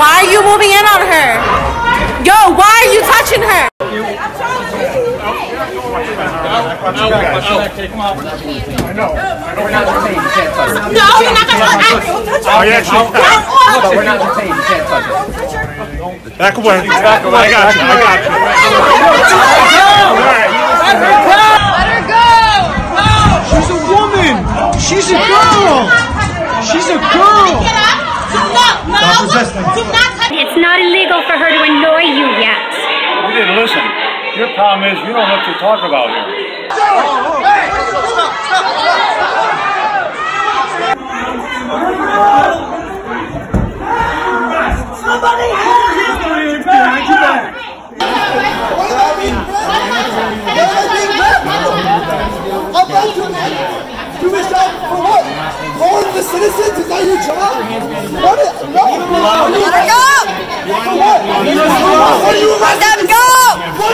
Why are you moving in on her? Yo, why are you touching her? No, you're not gonna touch Oh, yeah, she- But oh, we're not detained. You can't touch it. Back away. Back away. I got you. I got you. Let her go! Let her go. No. She's a woman. She's a girl. She's a girl. Get up! Do not, no! Do not touch It's not illegal for her to annoy you yet. You didn't listen. Your problem is you don't know what you're talking about here. Do his job for what? Harm the citizens? Is that your job? What is, no. Let her go! For what? What are you Let arresting? them go!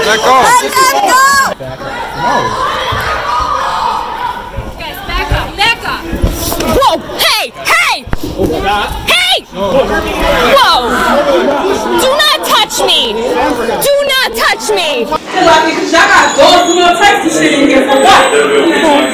Let go. Let them go! Guys, back up, back up! Whoa! Hey! Hey! Hey! Whoa! Do not touch me! Do not touch me! Because y'all got gold, you know, types of shit in here for what?